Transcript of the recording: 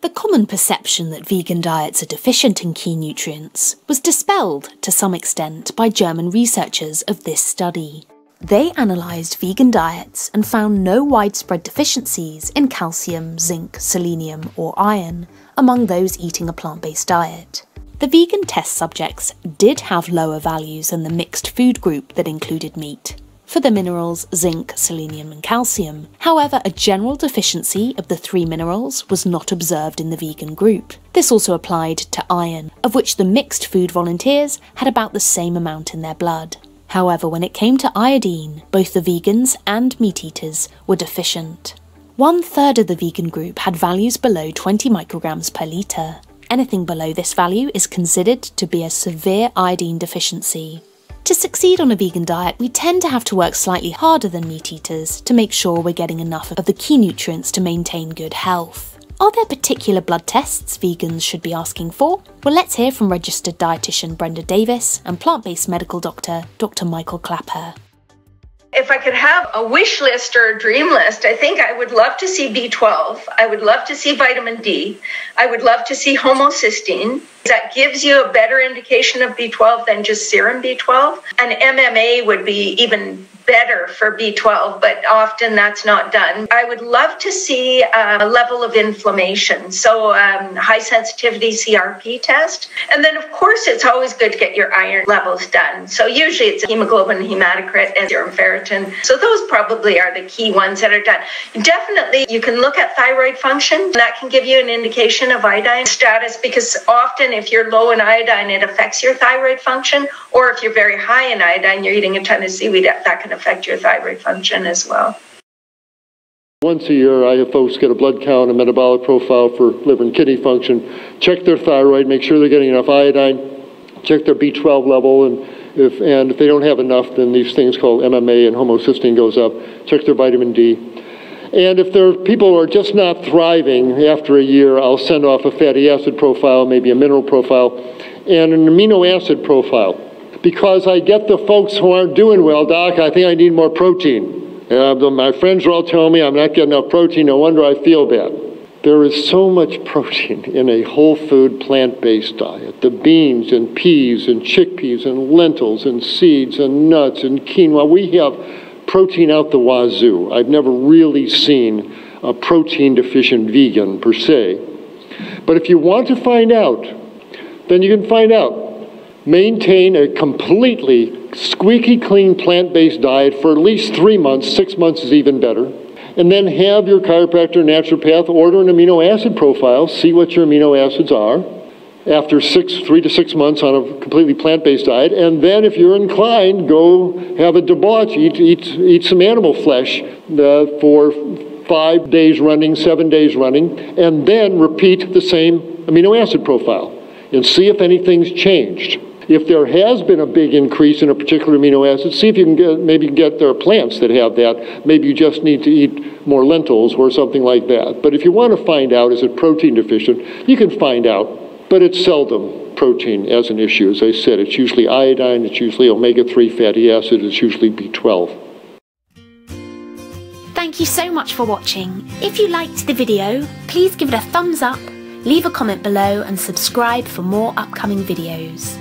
The common perception that vegan diets are deficient in key nutrients was dispelled to some extent by German researchers of this study. They analysed vegan diets and found no widespread deficiencies in calcium, zinc, selenium, or iron among those eating a plant based diet. The vegan test subjects did have lower values than the mixed food group that included meat. For the minerals zinc, selenium, and calcium. However, a general deficiency of the three minerals was not observed in the vegan group. This also applied to iron, of which the mixed food volunteers had about the same amount in their blood. However, when it came to iodine, both the vegans and meat eaters were deficient. One third of the vegan group had values below 20 micrograms per litre. Anything below this value is considered to be a severe iodine deficiency. To succeed on a vegan diet, we tend to have to work slightly harder than meat eaters to make sure we're getting enough of the key nutrients to maintain good health. Are there particular blood tests vegans should be asking for? Well, let's hear from registered dietitian Brenda Davis and plant based medical doctor Dr. Michael Klaper. If I could have a wish list or a dream list, I think I would love to see B12. I would love to see vitamin D. I would love to see homocysteine. That gives you a better indication of B12 than just serum B12. And MMA would be even better for B12, but often that's not done. I would love to see a level of inflammation, so um, high sensitivity CRP test. And then, of course, it's always good to get your iron levels done. So usually it's hemoglobin, hematocrit, and serum ferritin. So those probably are the key ones that are done. Definitely, you can look at thyroid function. That can give you an indication of iodine status because often if you're low in iodine, it affects your thyroid function. Or if you're very high in iodine, you're eating a ton of seaweed, that can affect your thyroid function as well. Once a year, I have folks get a blood count, a metabolic profile for liver and kidney function, check their thyroid, make sure they're getting enough iodine, check their B12 level, and if, and if they don't have enough, then these things called MMA and homocysteine goes up, check their vitamin D. And if there are people who are just not thriving after a year, I'll send off a fatty acid profile, maybe a mineral profile, and an amino acid profile because I get the folks who aren't doing well, Doc, I think I need more protein. Uh, my friends are all telling me I'm not getting enough protein, no wonder I feel bad. There is so much protein in a whole food plant based diet. The beans and peas and chickpeas and lentils and seeds and nuts and quinoa. We have protein out the wazoo. I've never really seen a protein deficient vegan per se. But if you want to find out, then you can find out maintain a completely squeaky clean plant based diet for at least three months, six months is even better, and then have your chiropractor, naturopath order an amino acid profile, see what your amino acids are after six, three to six months on a completely plant-based diet, and then if you're inclined, go have a debauch, eat, eat, eat some animal flesh uh, for five days running, seven days running, and then repeat the same amino acid profile and see if anything's changed. If there has been a big increase in a particular amino acid, see if you can get, maybe get there are plants that have that. Maybe you just need to eat more lentils or something like that. But if you want to find out, is it protein deficient, you can find out, but it's seldom protein as an issue. As I said, it's usually iodine, it's usually omega-3 fatty acid, it's usually B12. Thank you so much for watching. If you liked the video, please give it a thumbs up, leave a comment below and subscribe for more upcoming videos.